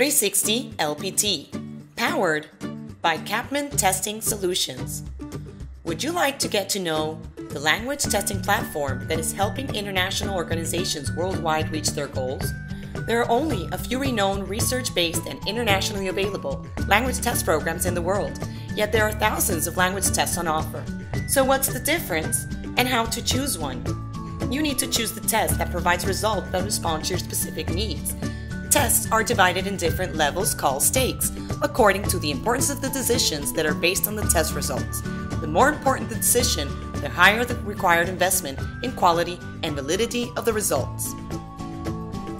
360 LPT, powered by Capman Testing Solutions. Would you like to get to know the language testing platform that is helping international organizations worldwide reach their goals? There are only a few renowned research based and internationally available language test programs in the world, yet there are thousands of language tests on offer. So, what's the difference and how to choose one? You need to choose the test that provides results that respond to your specific needs. Tests are divided in different levels called stakes, according to the importance of the decisions that are based on the test results. The more important the decision, the higher the required investment in quality and validity of the results.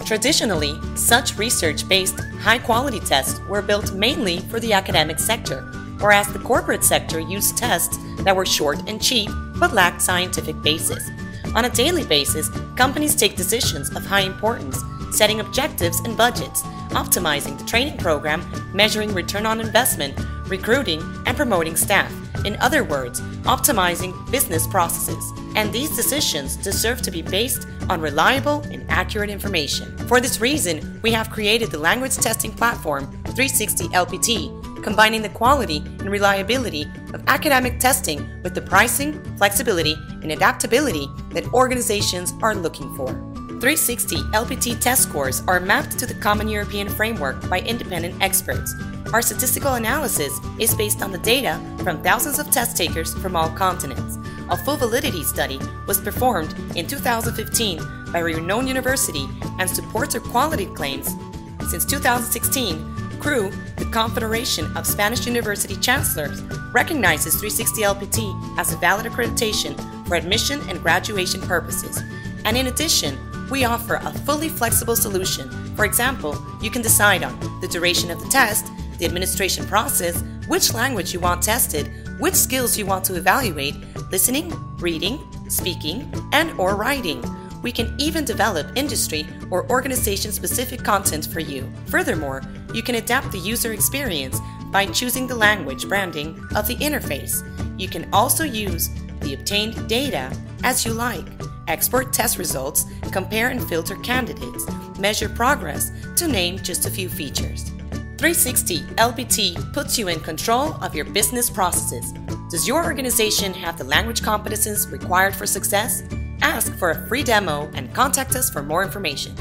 Traditionally, such research based high quality tests were built mainly for the academic sector, whereas the corporate sector used tests that were short and cheap but lacked scientific basis. On a daily basis, companies take decisions of high importance, setting objectives and budgets, optimizing the training program, measuring return on investment, recruiting, and promoting staff. In other words, optimizing business processes. And these decisions deserve to be based on reliable and accurate information. For this reason, we have created the language testing platform 360 LPT combining the quality and reliability of academic testing with the pricing, flexibility, and adaptability that organizations are looking for. 360 LPT test scores are mapped to the Common European Framework by independent experts. Our statistical analysis is based on the data from thousands of test takers from all continents. A full validity study was performed in 2015 by a renowned university and supports our quality claims. Since 2016, CRU, the Confederation of Spanish University Chancellors, recognizes 360 LPT as a valid accreditation for admission and graduation purposes. And in addition, we offer a fully flexible solution. For example, you can decide on the duration of the test, the administration process, which language you want tested, which skills you want to evaluate, listening, reading, speaking, and or writing. We can even develop industry or organization specific content for you. Furthermore, you can adapt the user experience by choosing the language branding of the interface. You can also use the obtained data as you like. Export test results, compare and filter candidates, measure progress, to name just a few features. 360 LPT puts you in control of your business processes. Does your organization have the language competences required for success? Ask for a free demo and contact us for more information.